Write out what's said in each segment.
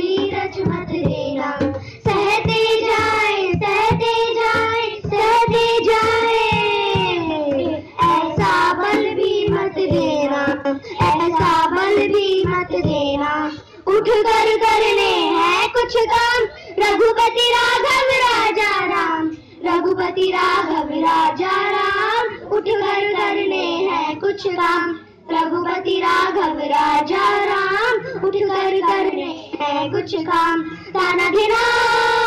नीरज मत देना। सहते जाए सहते जाए सहते जाए। ऐसा बल भी मत देना, ऐसा बल भी मत देना। उठ कर करने हैं कुछ काम, रघुपति राघव राजा राम। रघुपति राघव राजा राम, उठ कर करने हैं कुछ काम। रघुपति राघव राजा राम, उठ कर करने कुछ काम ताना धिना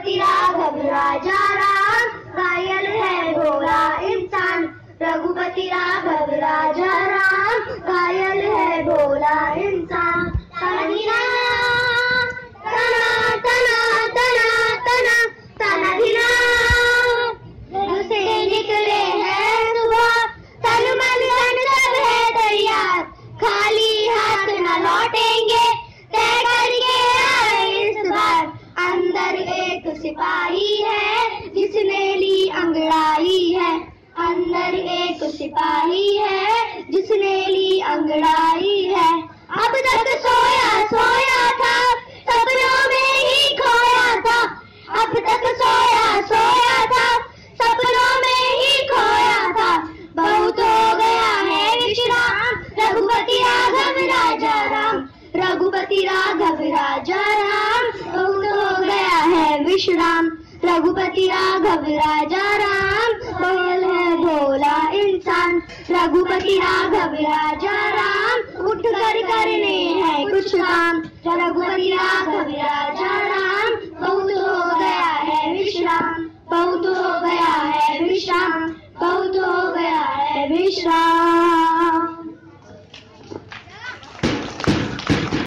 रघुपति राघव, राजा राम। घायल है भोला इंसान। रघुपति राघव, राजा राम। घायल है भोला इंसान। अंगड़ाई है। अब तक सोया सोया था, सपनों में ही खोया था। अब तक सोया सोया था, सपनों में ही खोया था। बहुत हो गया है विश्राम, रघुपति राघव राजा राम। रघुपति राघव राजा राम, बहुत हो गया है विश्राम, रघुपति राघव राजा राम। रघुपति राघव राजा राम उठ कर करने है कुछ काम। रघुपति राघव राजा राम बहुत हो गया है विश्राम। बहुत हो गया है विश्राम। बहुत हो गया है विश्राम।